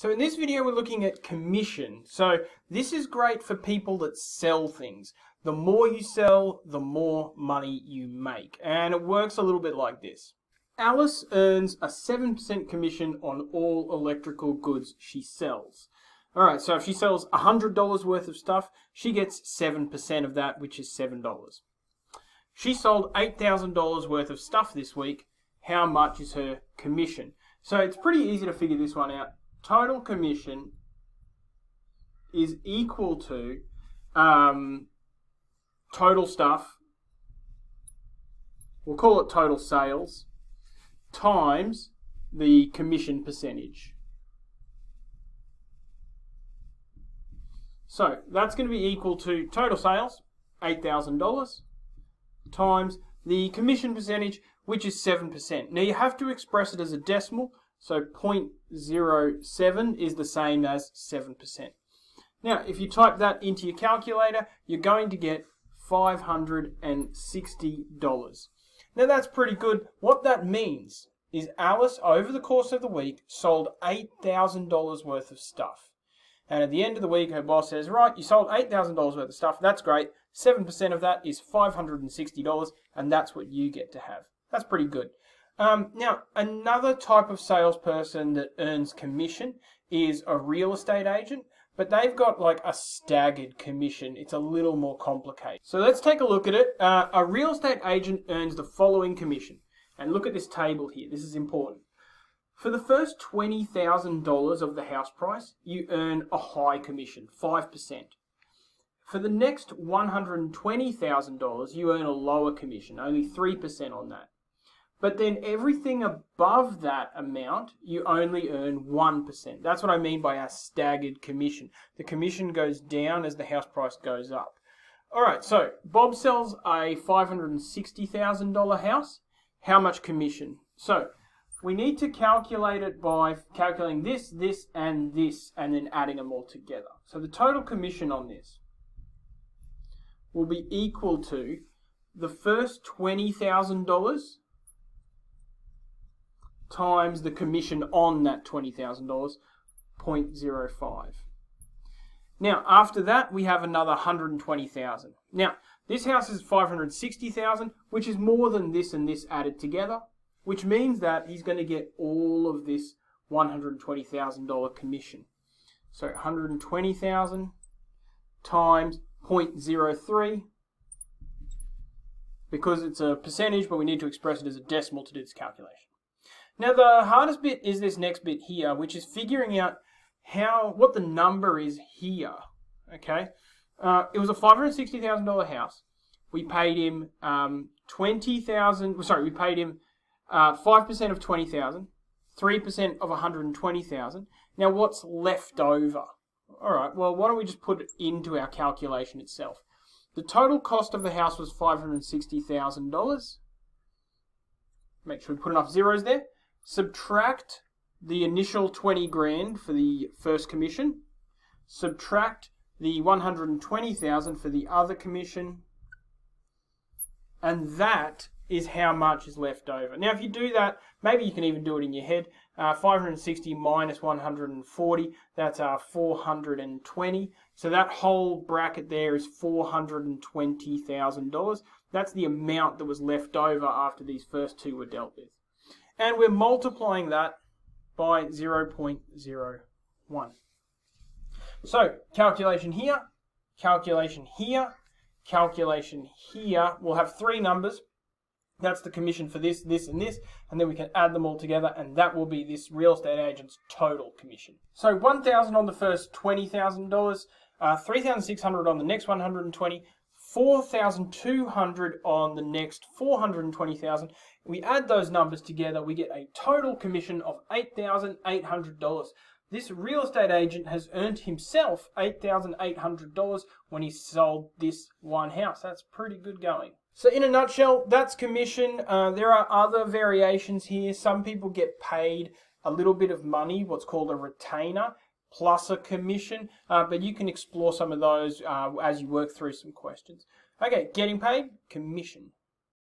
So in this video we're looking at commission. So this is great for people that sell things. The more you sell, the more money you make. And it works a little bit like this. Alice earns a 7% commission on all electrical goods she sells. Alright, so if she sells $100 worth of stuff, she gets 7% of that, which is $7. She sold $8,000 worth of stuff this week. How much is her commission? So it's pretty easy to figure this one out total commission is equal to um, total stuff, we'll call it total sales, times the commission percentage. So that's going to be equal to total sales, $8,000, times the commission percentage, which is 7%. Now you have to express it as a decimal, so 0.07 is the same as 7%. Now, if you type that into your calculator, you're going to get $560. Now, that's pretty good. What that means is Alice, over the course of the week, sold $8,000 worth of stuff. And at the end of the week, her boss says, right, you sold $8,000 worth of stuff. That's great. 7% of that is $560, and that's what you get to have. That's pretty good. Um, now, another type of salesperson that earns commission is a real estate agent, but they've got like a staggered commission. It's a little more complicated. So let's take a look at it. Uh, a real estate agent earns the following commission. And look at this table here. This is important. For the first $20,000 of the house price, you earn a high commission, 5%. For the next $120,000, you earn a lower commission, only 3% on that. But then everything above that amount, you only earn 1%. That's what I mean by a staggered commission. The commission goes down as the house price goes up. All right, so Bob sells a $560,000 house. How much commission? So we need to calculate it by calculating this, this, and this, and then adding them all together. So the total commission on this will be equal to the first $20,000 times the commission on that $20,000, 0.05. Now, after that, we have another 120,000. Now, this house is 560,000, which is more than this and this added together, which means that he's going to get all of this $120,000 commission. So 120,000 times 0.03 because it's a percentage, but we need to express it as a decimal to do this calculation. Now the hardest bit is this next bit here, which is figuring out how what the number is here. Okay, uh, it was a five hundred sixty thousand dollar house. We paid him um, twenty thousand. Sorry, we paid him uh, five uh, percent of twenty thousand, three percent of one hundred and twenty thousand. Now what's left over? All right. Well, why don't we just put it into our calculation itself? The total cost of the house was five hundred sixty thousand dollars. Make sure we put enough zeros there subtract the initial 20 grand for the first commission, subtract the 120,000 for the other commission, and that is how much is left over. Now, if you do that, maybe you can even do it in your head. Uh, 560 minus 140, that's uh, 420. So that whole bracket there is $420,000. That's the amount that was left over after these first two were dealt with and we're multiplying that by 0.01. So, calculation here, calculation here, calculation here. We'll have three numbers. That's the commission for this, this, and this, and then we can add them all together, and that will be this real estate agent's total commission. So 1,000 on the first $20,000, uh, 3,600 on the next 120, 4,200 on the next 420,000. We add those numbers together, we get a total commission of $8,800. This real estate agent has earned himself $8,800 when he sold this one house. That's pretty good going. So in a nutshell, that's commission. Uh, there are other variations here. Some people get paid a little bit of money, what's called a retainer plus a commission, uh, but you can explore some of those uh, as you work through some questions. Okay, getting paid, commission.